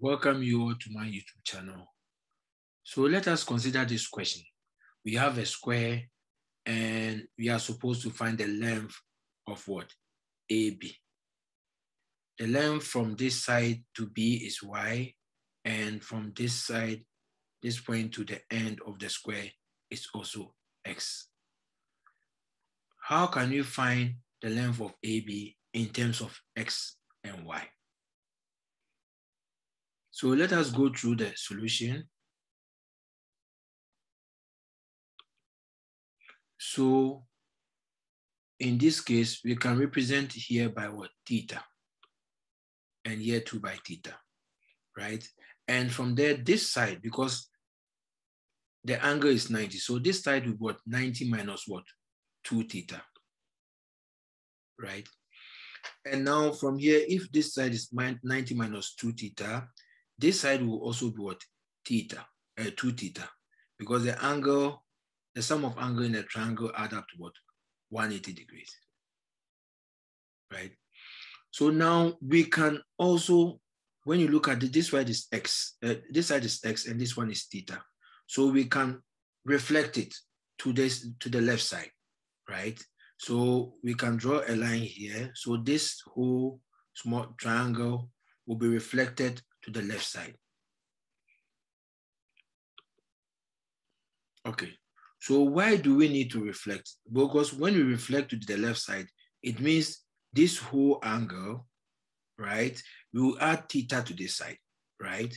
welcome you all to my YouTube channel. So let us consider this question. We have a square and we are supposed to find the length of what? AB. The length from this side to B is Y and from this side, this point to the end of the square is also X. How can you find the length of AB in terms of X and Y? So let us go through the solution. So in this case, we can represent here by what? Theta. And here too by theta, right? And from there, this side, because the angle is 90, so this side be what? 90 minus what? 2 theta, right? And now from here, if this side is 90 minus 2 theta, this side will also be what? Theta, uh, 2 theta, because the angle, the sum of angle in a triangle add up to what? 180 degrees, right? So now we can also, when you look at it, this side is x, uh, this side is x, and this one is theta. So we can reflect it to this to the left side, right? So we can draw a line here. So this whole small triangle will be reflected to the left side. Okay, so why do we need to reflect? Because when we reflect to the left side, it means this whole angle, right? We will add theta to this side, right?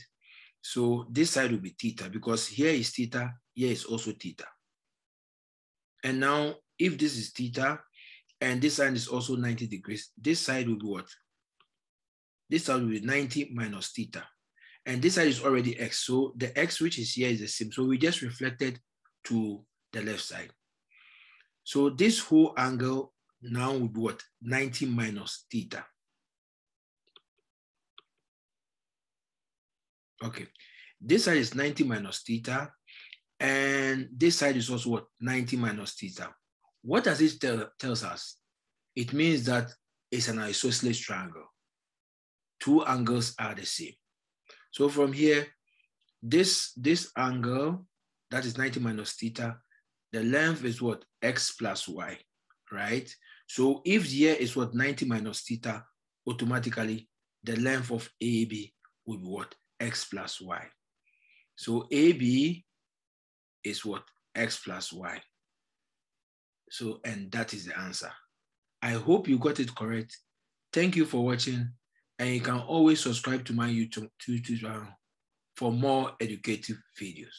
So this side will be theta because here is theta, here is also theta. And now if this is theta and this side is also 90 degrees, this side will be what? This side will be 90 minus theta. And this side is already x. So the x which is here is the same. So we just reflected to the left side. So this whole angle now would be what? 90 minus theta. Okay, this side is 90 minus theta, and this side is also what? 90 minus theta. What does it tell tells us? It means that it's an isosceles triangle. Two angles are the same. So from here, this, this angle, that is 90 minus theta, the length is what? X plus Y, right? So if here is what 90 minus theta, automatically the length of AB will be what? X plus Y. So AB is what? X plus Y. So, and that is the answer. I hope you got it correct. Thank you for watching. And you can always subscribe to my YouTube, YouTube channel for more educative videos.